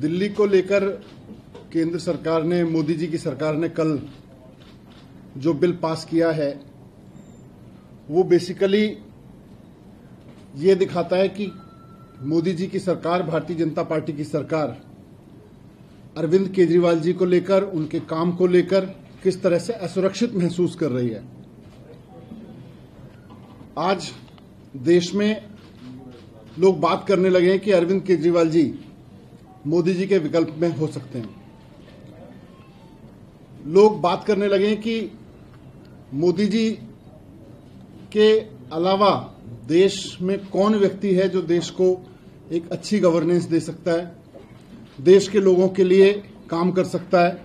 दिल्ली को लेकर केंद्र सरकार ने, मोदी जी की सरकार ने कल जो बिल पास किया है, वो बेसिकली ये दिखाता है कि मोदी जी की सरकार, भारतीय जनता पार्टी की सरकार, अरविंद केजरीवाल जी को लेकर, उनके काम को लेकर किस तरह से असुरक्षित महसूस कर रही है। आज देश में लोग बात करने लगे हैं कि अरविंद केजरीवाल जी मोदी जी के विकल्प में हो सकते हैं। लोग बात करने लगे कि मोदी जी के अलावा देश में कौन व्यक्ति है जो देश को एक अच्छी गवर्नेंस दे सकता है? देश के लोगों के लिए काम कर सकता है।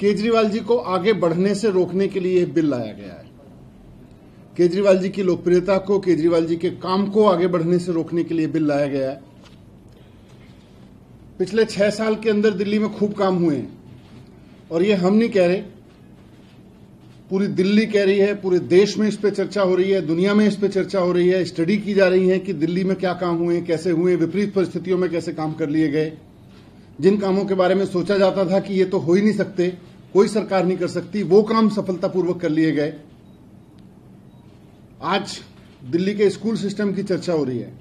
केजरीवाल जी को आगे बढ़ने से रोकने के लिए यह बिल लाया गया है। केजरीवाल जी की लोकप्रियता को, केजरीवाल जी के काम को आगे बढ़ने से रोकने के लिए बिल लाया गया है। पिछले छह साल के अंदर दिल्ली में खूब काम हुए हैं। और ये हम नहीं कह रहे, पूरी दिल्ली कह रही है, पूरे देश में इस पर चर्चा हो रही है, दुनिया में इस पर चर्चा हो रही है, स्टडी की जा रही है कि दिल्ली में क्या काम हुए, कैसे हुए, विपरीत परिस्थितियों में कैसे काम कर लिए गए। जिन कामों के बारे में सोचा जाता था कि ये तो हो ही नहीं सकते, कोई सरकार नहीं कर सकती, वो काम सफलतापूर्वक कर लिए गए। आज दिल्ली के स्कूल सिस्टम की चर्चा हो रही है।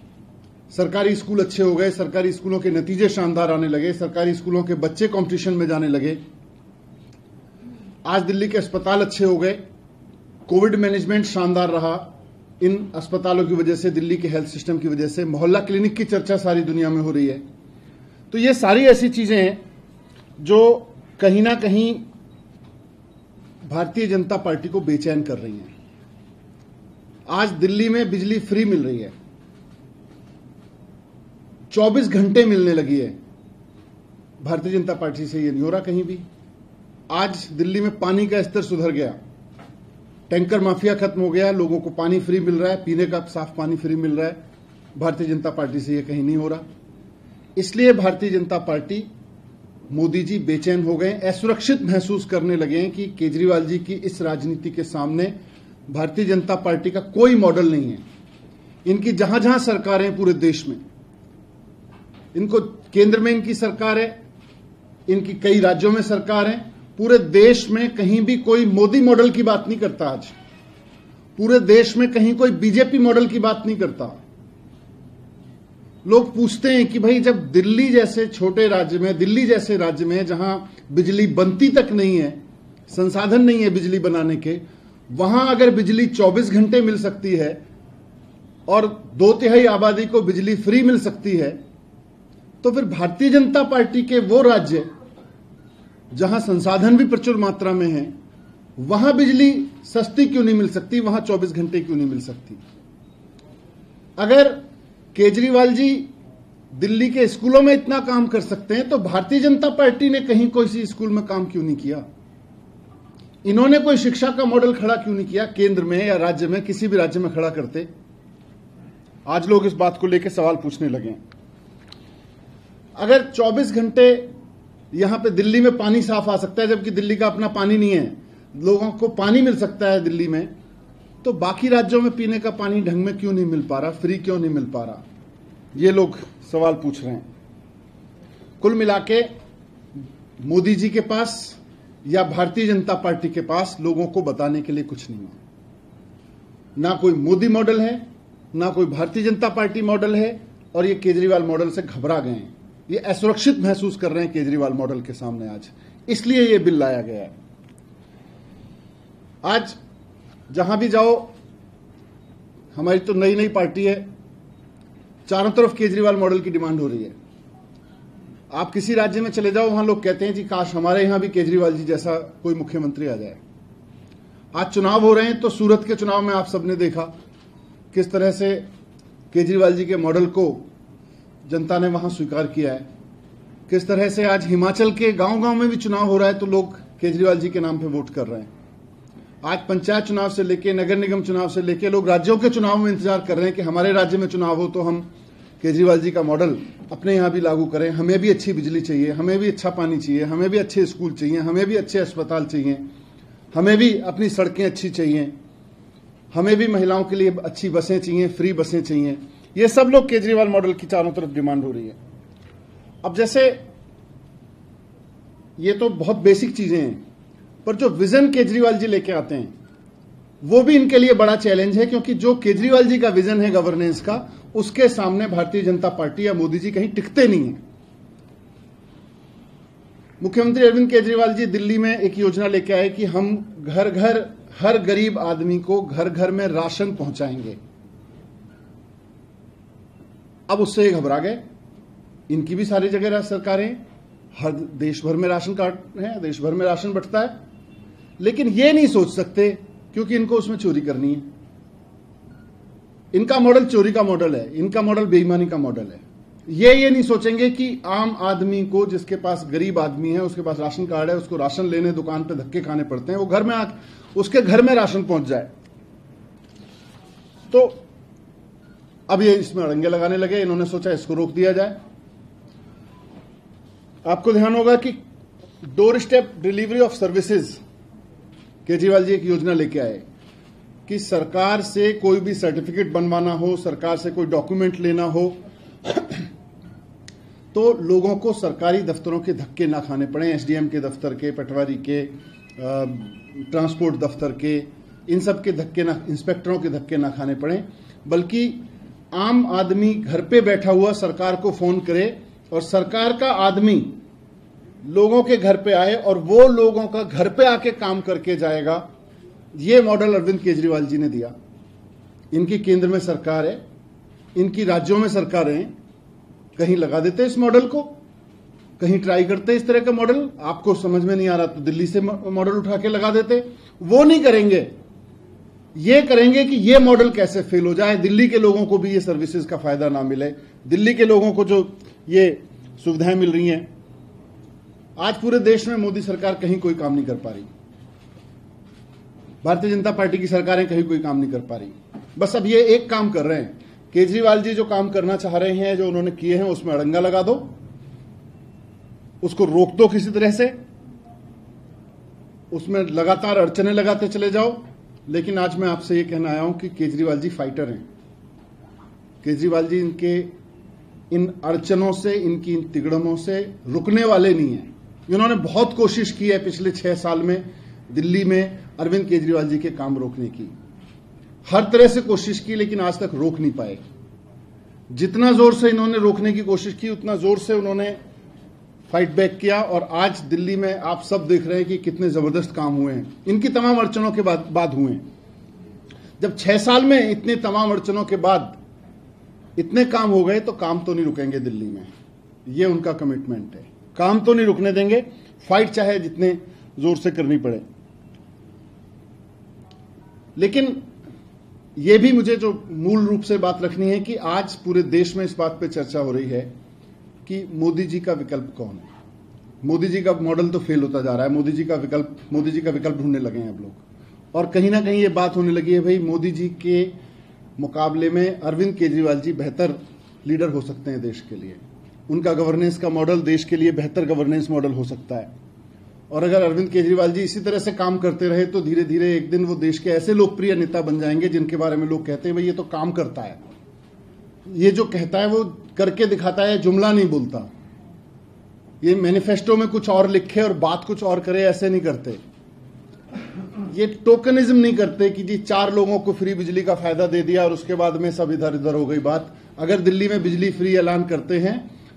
सरकारी स्कूल अच्छे हो गए, सरकारी स्कूलों के नतीजे शानदार आने लगे, सरकारी स्कूलों के बच्चे कंपटीशन में जाने लगे। आज दिल्ली के अस्पताल अच्छे हो गए, कोविड मैनेजमेंट शानदार रहा। इन अस्पतालों की वजह से, दिल्ली के हेल्थ सिस्टम की वजह से, मोहल्ला क्लिनिक की चर्चा सारी दुनिया में हो रही है। तो ये सारी ऐसी चीज़ें हैं जो कहीं ना कहीं भारतीय जनता पार्टी को बेचैन कर रही हैं। आज दिल्ली में बिजली फ्री मिल रही है। 24 घंटे मिलने लगी है। भारतीय जनता पार्टी से ये नहीं हो रहा कहीं भी। आज दिल्ली में पानी का स्तर सुधर गया। टैंकर माफिया खत्म हो गया। लोगों को पानी फ्री मिल रहा है। पीने का साफ़ पानी फ्री मिल रहा है। भारतीय जनता पार्टी से ये कहीं नहीं हो रहा। इसलिए भारतीय जनता पार्टी, मोदी जी बेचैन हो गए असुरक्षित महसूस करने लगे हैं कि केजरीवाल जी की इस राजनीति के सामने भारतीय जनता पार्टी का कोई मॉडल नहीं है। इनकी जहाँ जहाँ सरकारें हैं पूरे देश में, इनको केंद्र में इनकी सरकार है, इनकी कई राज्यों में सरकार है, पूरे देश में कहीं भी कोई मोदी मॉडल की बात नहीं करता आज। पूरे देश में कहीं कोई बीजेपी मॉडल की बात नहीं करता। लोग पूछते हैं कि भाई जब दिल्ली जैसे छोटे राज्य में, दिल्ली जैसे राज्य में जहाँ बिजली बनती तक नहीं है, संसाधन नहीं है बिजली बनाने के वहाँ अगर बिजली 24 घंटे मिल सकती है और दो तिहाई आबादी को बिजली फ्री मिल सकती है तो फिर भारतीय जनता पार्टी के वो राज्य, जहाँ संसाधन भी प्रचुर मात्रा में है, वहाँ बिजली सस्ती क्यों नहीं मिल सकती? वहाँ 24 घंटे क्यों नहीं मिल सकती? अगर केजरीवाल जी दिल्ली के स्कूलों में इतना काम कर सकते हैं तो भारतीय जनता पार्टी ने कहीं कोई सी स्कूल में काम क्यों नहीं किया? इन्होंने कोई शिक्षा का मॉडल खड़ा क्यों नहीं किया? केंद्र में या राज्य में? किसी भी राज्य में खड़ा करते? आज लोग इस बात को लेकर सवाल पूछने लगे अगर 24 घंटे यहाँ पे दिल्ली में पानी साफ़ आ सकता है, जबकि दिल्ली का अपना पानी नहीं है, लोगों को पानी मिल सकता है दिल्ली में तो बाकी राज्यों में पीने का पानी ढंग में क्यों नहीं मिल पा रहा? फ्री क्यों नहीं मिल पा रहा? ये लोग सवाल पूछ रहे हैं। कुल मिला के मोदी जी के पास या भारतीय जनता पार्टी के पास लोगों को बताने के लिए कुछ नहीं है। ना कोई मोदी मॉडल है, ना कोई भारतीय जनता पार्टी मॉडल है, और ये केजरीवाल मॉडल से घबरा गए हैं। ये असुरक्षित महसूस कर रहे हैं केजरीवाल मॉडल के सामने आज। इसलिए ये बिल लाया गया है। आज जहाँ भी जाओ, हमारी तो नई नई पार्टी है। चारों तरफ़ केजरीवाल मॉडल की डिमांड हो रही है। आप किसी राज्य में चले जाओ, वहाँ लोग कहते हैं जी काश हमारे यहाँ भी केजरीवाल जी जैसा कोई मुख्यमंत्री आ जाए। आज चुनाव हो रहे हैं तो सूरत के चुनाव में आप सबने देखा किस तरह से केजरीवाल जी के मॉडल को जनता ने वहाँ स्वीकार किया है। किस तरह से आज हिमाचल के गाँव गाँव में भी चुनाव हो रहा है तो लोग केजरीवाल जी के नाम पे वोट कर रहे हैं। आज पंचायत चुनाव से लेके नगर निगम चुनाव से लेके लोग राज्यों के चुनाव में इंतज़ार कर रहे हैं कि हमारे राज्य में चुनाव हो तो हम केजरीवाल जी का मॉडल अपने यहाँ भी लागू करें। हमें भी अच्छी बिजली चाहिए, हमें भी अच्छा पानी चाहिए, हमें भी अच्छे स्कूल चाहिए, हमें भी अच्छे अस्पताल चाहिए, हमें भी अपनी सड़कें अच्छी चाहिए, हमें भी महिलाओं के लिए अच्छी बसें चाहिए, फ्री बसें चाहिए। ये सब लोग केजरीवाल मॉडल की चारों तरफ़ डिमांड हो रही है। अब जैसे ये तो बहुत बेसिक चीज़ें हैं, पर जो विजन केजरीवाल जी लेके आते हैं, वो भी इनके लिए बड़ा चैलेंज है, क्योंकि जो केजरीवाल जी का विजन है गवर्नेंस का उसके सामने भारतीय जनता पार्टी या मोदी जी कहीं टिकते नहीं है। मुख्यमंत्री अरविंद केजरीवाल जी दिल्ली में एक योजना लेके आए कि हम घर घर हर गरीब आदमी को घर घर में राशन पहुंचाएँगे। अब उससे घबरा गए। इनकी भी सारी जगह सरकारें हर देश भर में राशन कार्ड है देश भर में राशन बंटता है। लेकिन ये नहीं सोच सकते, क्योंकि इनको उसमें चोरी करनी है। इनका मॉडल चोरी का मॉडल है, इनका मॉडल बेईमानी का मॉडल है। ये ये नहीं सोचेंगे कि आम आदमी को जिसके पास गरीब आदमी है, उसके पास राशन कार्ड है, उसको राशन लेने दुकान पे धक्के खाने पड़ते हैं, वो घर में आ, उसके घर में राशन पहुँच जाए। तो अब ये इसमें अड़ंगे लगाने लगे, इन्होंने सोचा इसको रोक दिया जाए। आपको ध्यान होगा कि door step delivery of services, Kejriwal ji एक योजना लेके आए। कि सरकार से कोई भी सर्टिफिकेट बनवाना हो, सरकार से कोई डॉक्यूमेंट लेना हो तो लोगों को सरकारी दफ्तरों के धक्के ना खाने पड़े। एसडीएम के दफ्तर के, पटवारी के ट्रांसपोर्ट दफ्तर के, इन सब के धक्के ना इंस्पेक्टरों के धक्के ना खाने पड़े। बल्कि आम आदमी घर पे बैठा हुआ सरकार को फ़ोन करे और सरकार का आदमी लोगों के घर पे आए और वो लोगों का घर पे आके काम करके जाएगा ये मॉडल अरविंद केजरीवाल जी ने दिया। इनकी केंद्र में सरकार है, इनकी राज्यों में सरकारें हैं। कहीं लगा देते इस मॉडल को, कहीं ट्राई करते इस तरह का मॉडल। आपको समझ में नहीं आ रहा तो दिल्ली से मॉडल उठा के लगा देते। वो नहीं करेंगे। ये करेंगे कि ये मॉडल कैसे फेल हो जाए। दिल्ली के लोगों को भी ये सर्विसेज़ का फ़ायदा ना मिले। दिल्ली के लोगों को जो ये सुविधाएँ मिल रही हैं, आज पूरे देश में मोदी सरकार कहीं कोई काम नहीं कर पा रही। भारतीय जनता पार्टी की सरकारें कहीं कोई काम नहीं कर पा रही। बस अब ये एक काम कर रहे हैं। केजरीवाल जी जो काम करना चाह रहे हैं, जो उन्होंने किए हैं, उसमें अड़ंगा लगा दो। उसको रोक दो किसी तरह से। उसमें लगातार अड़चने लगाते चले जाओ। लेकिन आज मैं आपसे ये कहना आया हूँ कि केजरीवाल जी फाइटर हैं। केजरीवाल जी इनके, इन अड़चनों से, इनकी इन तिगड़मों से रुकने वाले नहीं हैं। इन्होंने बहुत कोशिश की है पिछले छह साल में, दिल्ली में अरविंद केजरीवाल जी के काम रोकने की। हर तरह से कोशिश की, लेकिन आज तक रोक नहीं पाए। जितना ज़ोर से इन्होंने रोकने की कोशिश की, उतना ज़ोर से उन्होंने फाइट बैक किया, और आज दिल्ली में आप सब देख रहे हैं कि कितने ज़बरदस्त काम हुए हैं। इनकी तमाम अड़चनों के बाद बाद हुए जब छह साल में इतने तमाम अड़चनों के बाद इतने काम हो गए तो काम तो नहीं रुकेंगे दिल्ली में। ये उनका कमिटमेंट है। काम तो नहीं रुकने देंगे। फाइट चाहे जितने ज़ोर से करनी पड़े। लेकिन यह भी मुझे जो मूल रूप से बात रखनी है कि आज पूरे देश में इस बात पे चर्चा हो रही है कि मोदी जी का विकल्प कौन है? मोदी जी का मॉडल तो फेल होता जा रहा है। मोदी जी का विकल्प, मोदी जी का विकल्प ढूँढने लगे हैं अब लोग। और कहीं ना कहीं ये बात होने लगी है, भाई, मोदी जी के मुकाबले में अरविंद केजरीवाल जी बेहतर लीडर हो सकते हैं देश के लिए। उनका गवर्नेंस का मॉडल देश के लिए बेहतर गवर्नेंस मॉडल हो सकता है। और अगर अरविंद केजरीवाल जी इसी तरह से काम करते रहे तो धीरे धीरे एक दिन वो देश के ऐसे लोकप्रिय नेता बन जाएँगे जिनके बारे में लोग कहते हैं, भाई, ये तो काम करता है। ये जो कहता है, वो करके दिखाता है, जुमला नहीं बोलता। ये मैनिफेस्टो में कुछ और लिखे और बात कुछ और करे, ऐसे नहीं करते। ये टोकनिज्म नहीं करते कि जी चार लोगों को फ्री बिजली का फ़ायदा दे दिया और उसके बाद में सब इधर इधर हो गई बात। अगर दिल्ली में बिजली फ्री ऐलान करते हैं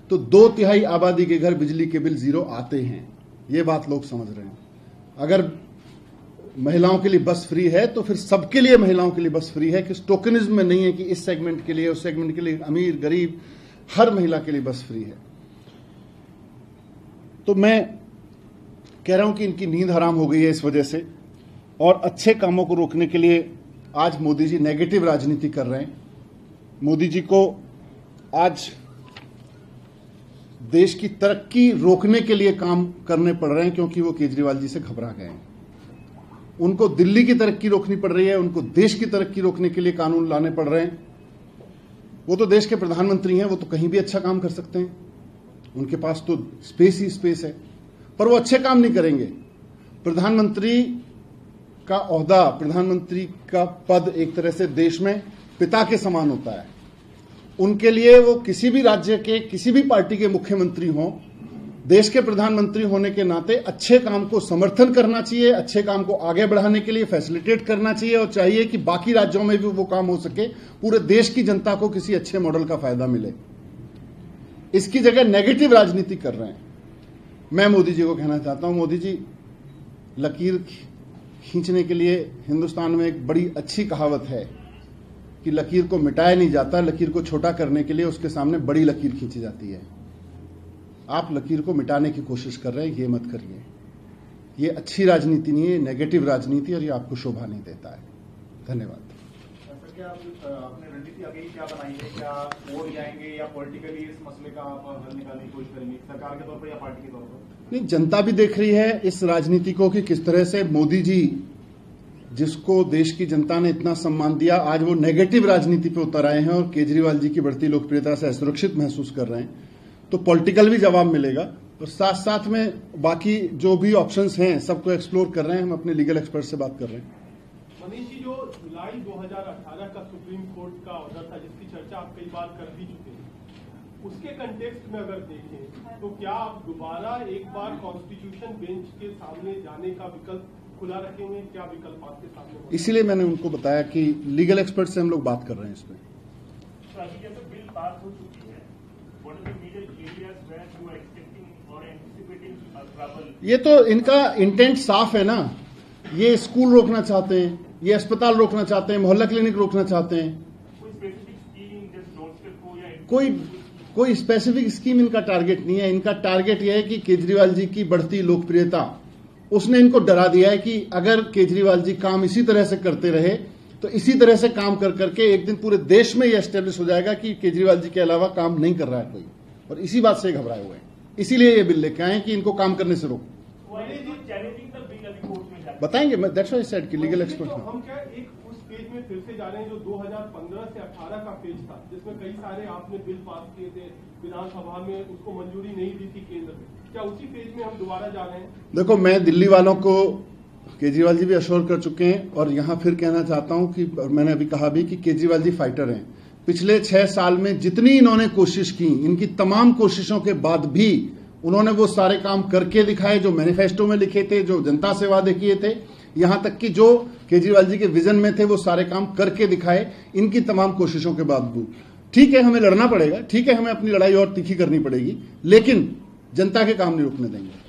तो दो तिहाई आबादी के घर बिजली के बिल ज़ीरो आते हैं। ये बात लोग समझ रहे हैं। अगर महिलाओं के लिए बस फ्री है तो फिर सबके लिए महिलाओं के लिए बस फ्री है कि टोकनिज्म में नहीं है कि इस सेगमेंट के लिए, उस सेगमेंट के लिए अमीर, गरीब, हर महिला के लिए बस फ्री है। तो मैं कह रहा हूँ कि इनकी नींद हराम हो गई है इस वजह से, और अच्छे कामों को रोकने के लिए आज मोदी जी नेगेटिव राजनीति कर रहे हैं। मोदी जी को आज देश की तरक्की रोकने के लिए काम करने पड़ रहे हैं क्योंकि वो केजरीवाल जी से घबरा गए हैं। उनको दिल्ली की तरक्की रोकनी पड़ रही है, उनको देश की तरक्की रोकने के लिए कानून लाने पड़ रहे हैं। वो तो देश के प्रधानमंत्री हैं, वो तो कहीं भी अच्छा काम कर सकते हैं। उनके पास तो स्पेस ही स्पेस है। पर वो अच्छे काम नहीं करेंगे। प्रधानमंत्री का अहदा प्रधानमंत्री का पद एक तरह से देश में पिता के समान होता है। उनके लिए वो किसी भी राज्य के, किसी भी पार्टी के मुख्यमंत्री हों, देश के प्रधानमंत्री होने के नाते अच्छे काम को समर्थन करना चाहिए, अच्छे काम को आगे बढ़ाने के लिए फैसिलिटेट करना चाहिए और चाहिए कि बाकी राज्यों में भी वो काम हो सके, पूरे देश की जनता को किसी अच्छे मॉडल का फ़ायदा मिले। इसकी जगह नेगेटिव राजनीति कर रहे हैं। मैं मोदी जी को कहना चाहता हूँ, मोदी जी, लकीर खींचने के लिए हिंदुस्तान में एक बड़ी अच्छी कहावत है कि लकीर को मिटाया नहीं जाता लकीर को छोटा करने के लिए उसके सामने बड़ी लकीर खींची जाती है। आप लकीर को मिटाने की कोशिश कर रहे हैं ये मत करिए। ये अच्छी राजनीति नहीं है नेगेटिव राजनीति और ये आपको शोभा नहीं देता है। धन्यवाद। क्या आपने रणनीति आगे क्या बनाई है क्या वोट जाएँगे या पॉलिटिकली इस मसले का आप हल निकालने की कोशिश करेंगे सरकार के तौर पर या पार्टी के तौर पर? नहीं जनता भी देख रही है इस राजनीति को कि किस तरह से मोदी जी जिसको देश की जनता ने इतना सम्मान दिया, आज वो नेगेटिव राजनीति पे उतर आए हैं और केजरीवाल जी की बढ़ती लोकप्रियता से असुरक्षित महसूस कर रहे हैं। तो पॉलिटिकल भी जवाब मिलेगा और साथ साथ में बाकी जो भी ऑप्शंस हैं, सबको एक्सप्लोर कर रहे हैं, हम अपने लीगल एक्सपर्ट से बात कर रहे हैं। मनीष जी, जो जुलाई 2018 का सुप्रीम कोर्ट का ऑर्डर था, जिसकी चर्चा आप कई बार कर भी चुके हैं, उसके कंटेक्स्ट में अगर देखें तो क्या आप दोबारा एक बार कॉन्स्टिट्यूशन बेंच के सामने जाने का विकल्प खुला रखेंगे क्या विकल्प आपके सामने इसीलिए मैंने उनको बताया कि लीगल एक्सपर्ट से हम लोग बात कर रहे हैं इसमें तो यू तो इनका इंटेंट साफ़ है ना। ये स्कूल रोकना चाहते हैं ये अस्पताल रोकना चाहते हैं मोहल्ला क्लिनिक रोकना चाहते हैं। कोई स्पेसिफिक स्कीम जैसे डोरस्टेप को या कोई कोई स्पेसिफिक स्कीम इनका टारगेट नहीं है। इनका टारगेट यह है कि केजरीवाल जी की बढ़ती लोकप्रियता। उसने इनको डरा दिया है कि अगर केजरीवाल जी काम इसी तरह से करते रहे तो इसी तरह से काम कर करके एक दिन पूरे देश में यह एस्टेब्लिश हो जाएगा कि केजरीवाल जी के अलावा काम नहीं कर रहा है कोई। और इसी बात से घबराए हुए हैं। इसीलिए ये बिल लेके आए कि इनको काम करने से रोको। बताएँगे मैं दैट्स व्हाई सेड कि लीगल तो एक्सपर्ट हम क्या एक उस पेज में फिर से जा रहे हैं जो 2015 से 18 का पेज था जिसमें कई सारे आपने बिल पास किए थे विधानसभा में उसको मंजूरी नहीं दी थी केंद्र में। क्या उसी पेज में हम दोबारा जा रहे हैं? देखो, मैं दिल्ली वालों को केजरीवाल जी भी अश्योर कर चुके हैं और यहाँ फिर कहना चाहता हूँ कि मैंने अभी कहा भी कि केजरीवाल जी फाइटर हैं। पिछले छह साल में जितनी इन्होंने कोशिश की, इनकी तमाम कोशिशों के बाद भी उन्होंने वो सारे काम करके दिखाए जो मैनिफेस्टो में लिखे थे, जो जनता से वादे किए थे। यहाँ तक कि जो केजरीवाल जी के विजन में थे, वो सारे काम करके दिखाए इनकी तमाम कोशिशों के बावजूद। ठीक है, हमें लड़ना पड़ेगा, ठीक है, हमें अपनी लड़ाई और तीखी करनी पड़ेगी, लेकिन जनता के काम नहीं रुकने देंगे।